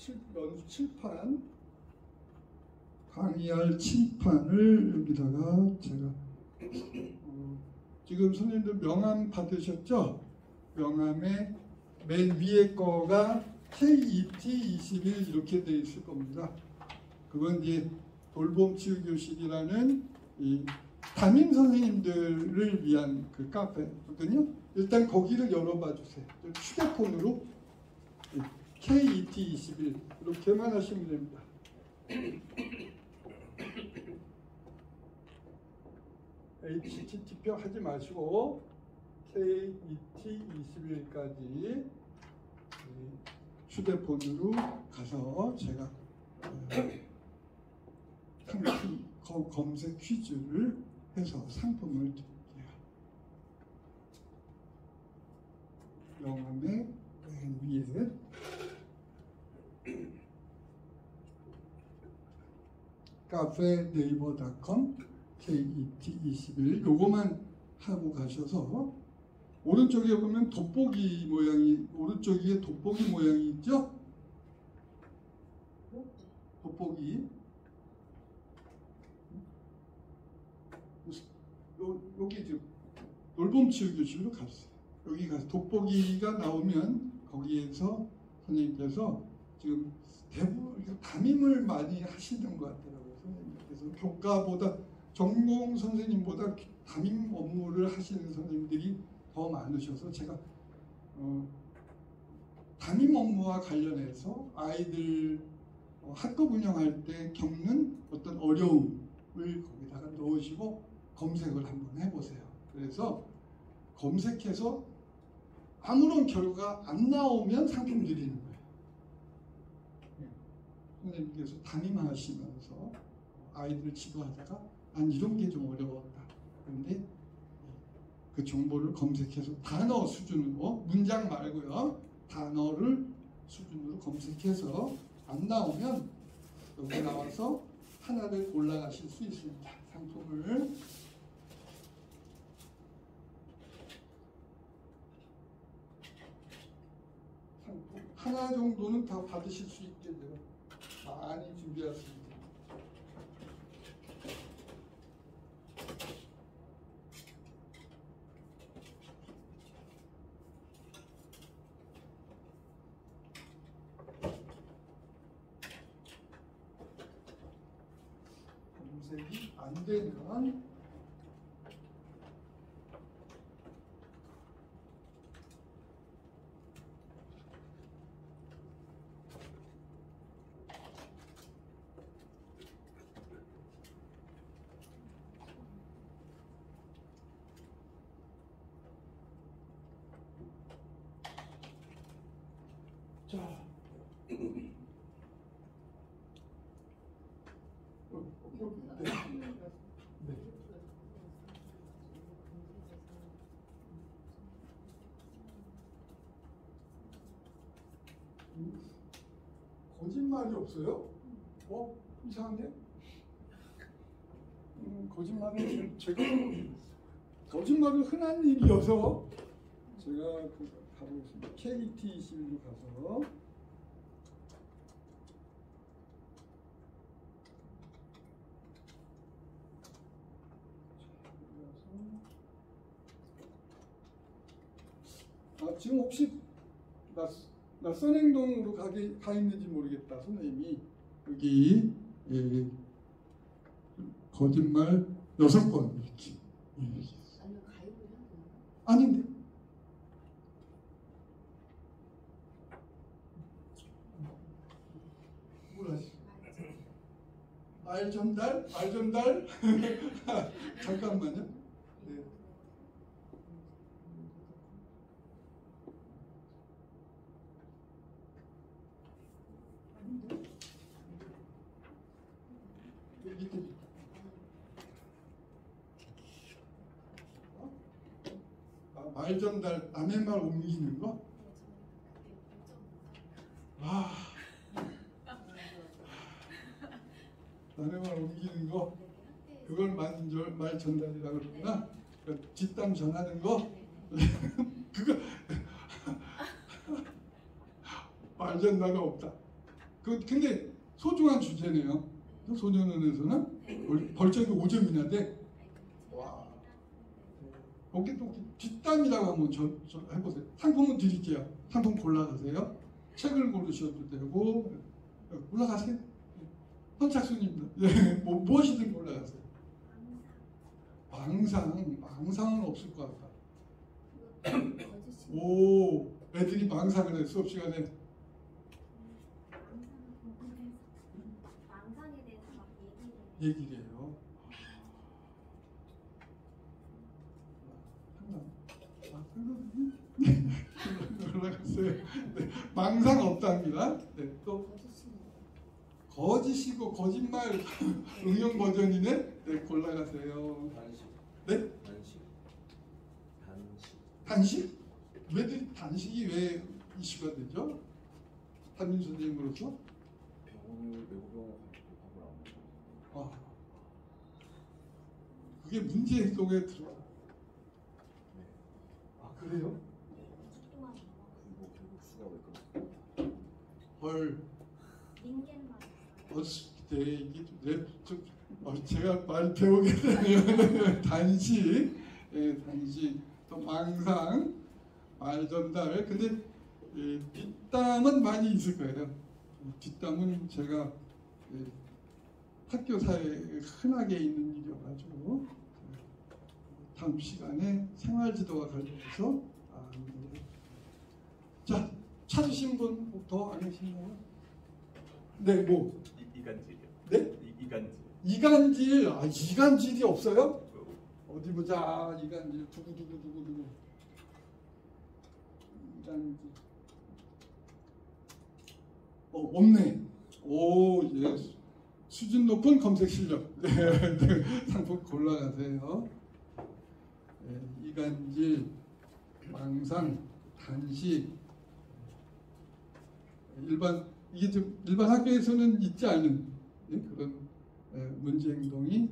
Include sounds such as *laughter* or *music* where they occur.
칠, 연수 칠판 강의할 칠판을 여기다가 제가 어, 지금 선생님들 명함 받으셨죠? 명함에 맨 위에 거가 KET 21 이렇게 돼 있을 겁니다. 그건 이제 돌봄 치유 교실이라는 이 담임 선생님들을 위한 그 카페거든요. 일단 거기를 열어봐 주세요. 휴대폰으로 KET 21 이렇게만 하시면 됩니다. HTTP 하지 마시고 KET 21까지 휴대폰으로 가서 제가 상품 검색 퀴즈를 해서 상품을 드릴게요. 영암의 맨 위에 카페 네이버닷컴 KET21 요거만 하고 가셔서 오른쪽에 보면 돋보기 모양이 오른쪽에 돋보기 모양이 있죠? 돋보기 요, 여기 지금 돌봄치유 교실로 갔어요. 여기 가서 돋보기가 나오면 거기에서 선생님께서 지금 대부분 담임을 많이 하시는 것 같더라고요. 교과보다 전공 선생님보다 담임 업무를 하시는 선생님들이 더 많으셔서 제가 어, 담임 업무와 관련해서 아이들 어, 학급 운영할 때 겪는 어떤 어려움을 거기다가 넣으시고 검색을 한번 해보세요. 그래서 검색해서 아무런 결과 안 나오면 상품 드리는 거예요. 선생님께서 담임하시면서 아이들 지도하다가 난 이런 게 좀 어려웠다. 그런데 그 정보를 검색해서 단어 수준으로 문장 말고요. 단어를 수준으로 검색해서 안 나오면 여기 나와서 하나를 골라가실 수 있습니다. 상품을 상품 하나 정도는 다 받으실 수 있게 제가 많이 준비했습니다. 검색이 안 되면 자, 어, 어, 네. 네. 음, 거짓말이 없어요? 어? 이상한데? 음, 거짓말은 제가 거짓말은 흔한 일이어서 제가 그 가보겠습니다. KT 21로 가서 아, 지금 혹시 나, 나 선행동으로 가게, 가 있는지 모르겠다. 선생님이 여기 예, 거짓말 여섯 번 이렇게 예. 아닌데? 말 전달? 말 전달? *laughs* 잠깐만요. 네. 어? 아, 말 전달, 남의 말 옮기는 거? 아, 남의 말 옮기는 거? 그걸 만절, 말 전달이라고 그러구나. 그 뒷담 전하는 거? *laughs* 그거 *laughs* 말 전달은 없다. 그 근데 소중한 주제네요. 소년원에서는 벌- 벌점이 5점이나 돼. 와. 거기 또 뒷담이라고 한번 저, 저 해보세요. 상품은 드릴게요. 상품 골라가세요. 책을 고르셔도 되고 올라가세요. 선착순입니다. 예, 뭐 무엇이든 골라가세요. 망상, 망상은 없을 것 같다. 오, 애들이 망상을 해 수업 시간에 대해서 막 얘기를 얘기를 해요. 아, 그거- 올라갔어요. 네, 망상 없답니다. 네, 또 거짓이. 거짓이고 거짓말 응용 버전이네. 네, 골라가세요. 단식. 네? 단식. 단식. 단식? 왜 단식이 왜 이슈가 되죠? 담임 선생님으로서? 병원을 외국병원 어. 아, 그게 문제 행동에 들어. 네. 아 그래요? 2주 동안 먹어. 그리고 결국 수가 왜 끊었어? 헐, 어렸을 때 이게 내, 좀, 어, 제가 많이 배우게 되면 단식, 예, 단식, 또 망상, 말 전달. 근데 예, 뒷담은 많이 있을 거예요. 뒷담은 제가 예, 학교 사회에 흔하게 있는 일이어가지고 다음 시간에 생활지도와 관련해서 아, 네. 자 찾으신 분더안 계신가요? 네, 뭐 이, 이간질이요. 네? 이, 이간질. 이간질, 아 이간질이 없어요? 어디 보자, 이간질 두구 두구 두구 두구. 이간질. 어 없네. 오 예. 수준 높은 검색 실력. *laughs* 네, 네, 상품 골라가세요. 네, 이간질, 망상, 단식. 일반 이게 좀 일반 학교에서는 있지 않은 예, 그런 예, 문제 행동이